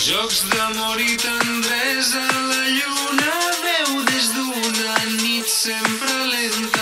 Jocs d'amor i tendresa, la lluna veu des d'una nit sempre lenta.